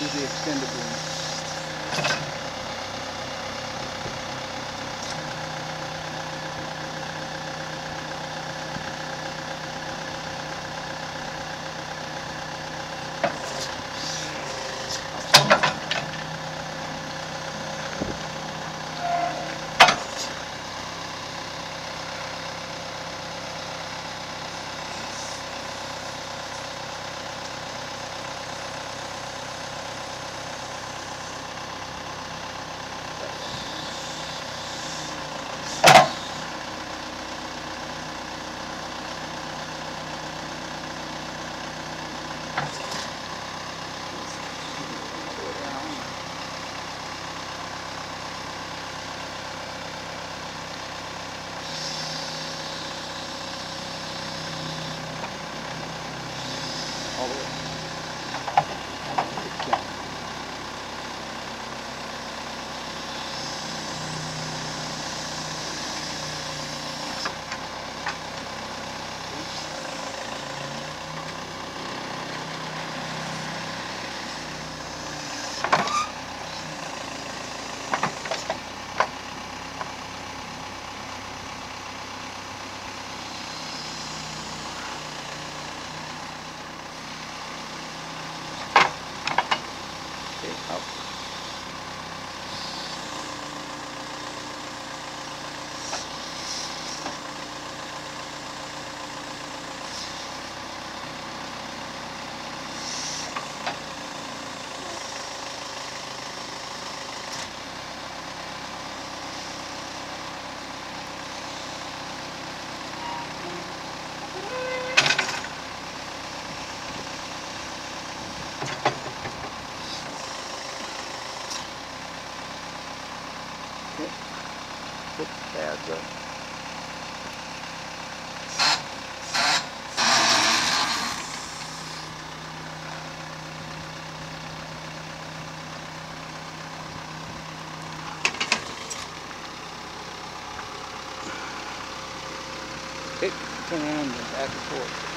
do the extended boom. Okay, Okay. Put pads up. Okay, turn around and back and forth.